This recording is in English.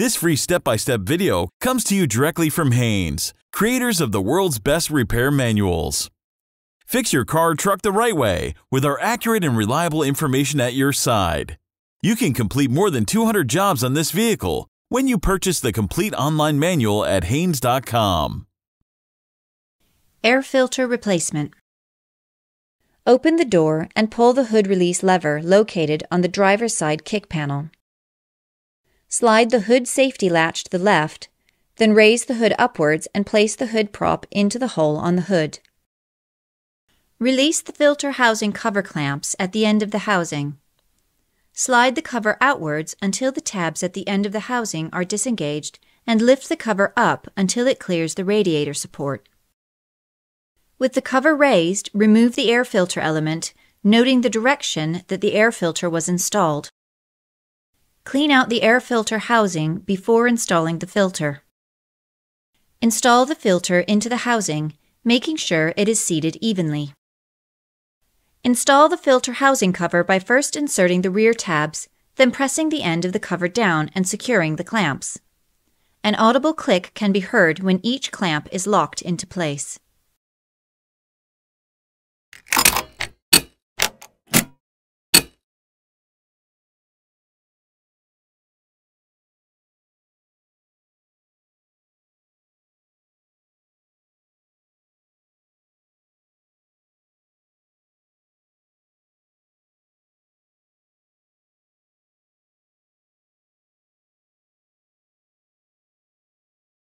This free step by step video comes to you directly from Haynes, creators of the world's best repair manuals. Fix your car or truck the right way with our accurate and reliable information at your side. You can complete more than 200 jobs on this vehicle when you purchase the complete online manual at Haynes.com. Air filter replacement. Open the door and pull the hood release lever located on the driver's side kick panel. Slide the hood safety latch to the left, then raise the hood upwards and place the hood prop into the hole on the hood. Release the filter housing cover clamps at the end of the housing. Slide the cover outwards until the tabs at the end of the housing are disengaged and lift the cover up until it clears the radiator support. With the cover raised, remove the air filter element, noting the direction that the air filter was installed. Clean out the air filter housing before installing the filter. Install the filter into the housing, making sure it is seated evenly. Install the filter housing cover by first inserting the rear tabs, then pressing the end of the cover down and securing the clamps. An audible click can be heard when each clamp is locked into place.